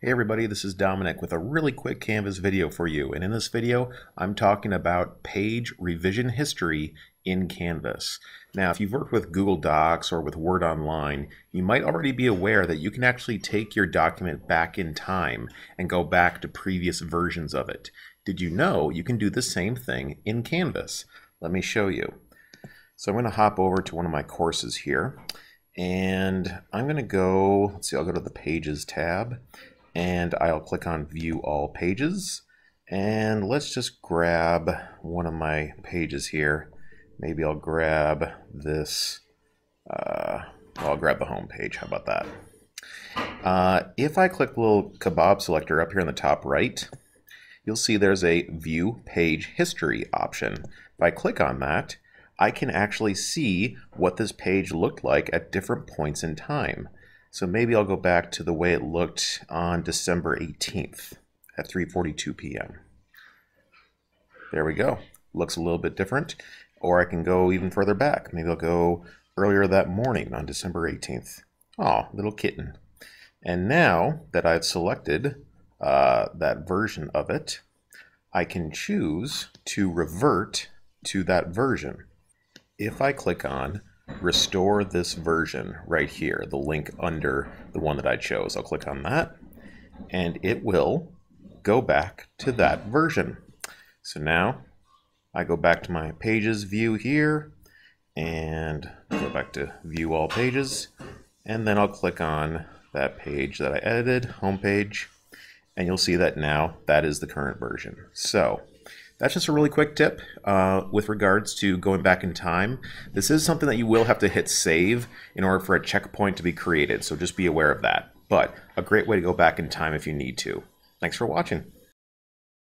Hey everybody, this is Dominic with a really quick Canvas video for you. And in this video, I'm talking about page revision history in Canvas. Now, if you've worked with Google Docs or with Word Online, you might already be aware that you can actually take your document back in time and go back to previous versions of it. Did you know you can do the same thing in Canvas? Let me show you. So I'm going to hop over to one of my courses here. And I'm going to go, let's see, I'll go to the Pages tab and I'll click on view all pages. And let's just grab one of my pages here. Maybe I'll grab this uh, well, I'll grab the home page. How about that? Uh, if I click the little kebab selector up here in the top right you'll see there's a view page history option. If I click on that I can actually see what this page looked like at different points in time so maybe I'll go back to the way it looked on December 18th at 3.42 p.m. There we go. Looks a little bit different. Or I can go even further back. Maybe I'll go earlier that morning on December 18th. Oh, little kitten. And now that I've selected uh, that version of it, I can choose to revert to that version. If I click on restore this version right here, the link under the one that I chose. I'll click on that and it will go back to that version. So now I go back to my pages view here and go back to view all pages and then I'll click on that page that I edited, home page, and you'll see that now that is the current version. So that's just a really quick tip uh, with regards to going back in time. This is something that you will have to hit save in order for a checkpoint to be created, so just be aware of that. But a great way to go back in time if you need to. Thanks for watching.